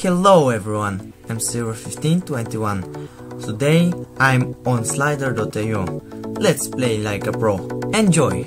Hello everyone, I'm Silver1521. Today I'm on Slider.io. Let's play like a pro. Enjoy!